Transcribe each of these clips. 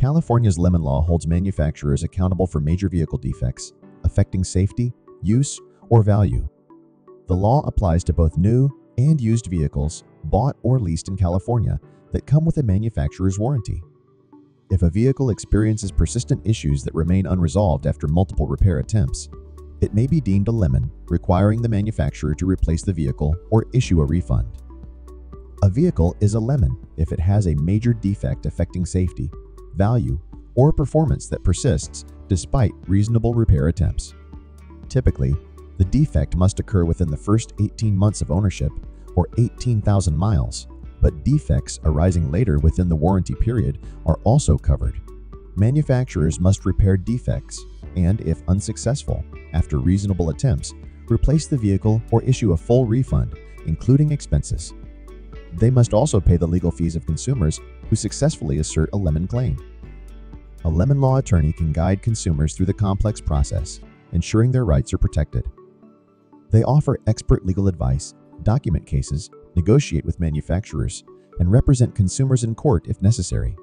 California's lemon law holds manufacturers accountable for major vehicle defects affecting safety, use, or value. The law applies to both new and used vehicles bought or leased in California that come with a manufacturer's warranty. If a vehicle experiences persistent issues that remain unresolved after multiple repair attempts, it may be deemed a lemon, requiring the manufacturer to replace the vehicle or issue a refund. A vehicle is a lemon if it has a major defect affecting safety, value, or performance that persists despite reasonable repair attempts. Typically, the defect must occur within the first 18 months of ownership or 18,000 miles, but defects arising later within the warranty period are also covered. Manufacturers must repair defects and, if unsuccessful, after reasonable attempts, replace the vehicle or issue a full refund, including expenses. They must also pay the legal fees of consumers who successfully assert a lemon claim. A lemon law attorney can guide consumers through the complex process, ensuring their rights are protected. They offer expert legal advice, document cases, negotiate with manufacturers, and represent consumers in court if necessary.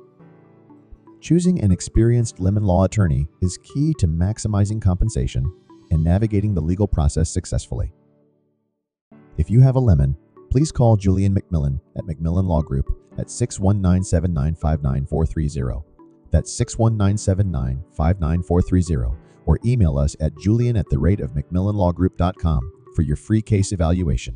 Choosing an experienced lemon law attorney is key to maximizing compensation and navigating the legal process successfully. If you have a lemon, please call Julian McMillan at McMillan Law Group at 619 795 9430. That's 619 59430 or email us at julian at the rate of mcmillanlawgroup.com for your free case evaluation.